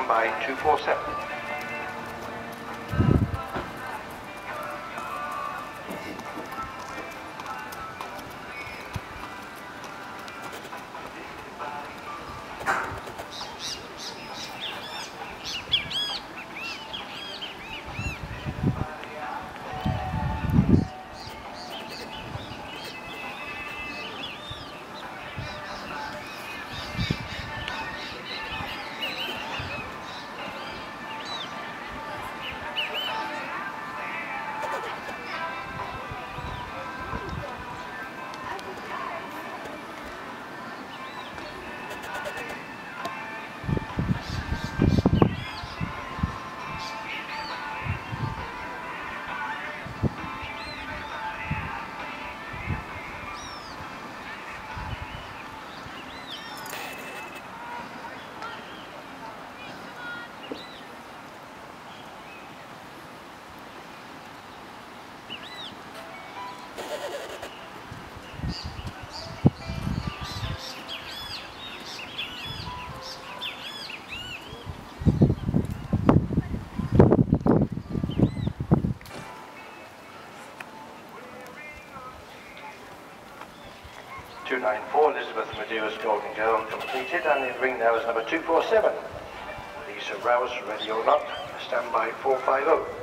by 247. Two nine four Elizabeth Medeiros Golden Girl completed and in ring now is number two four seven. Lisa Rouse ready or not, stand by four five oh.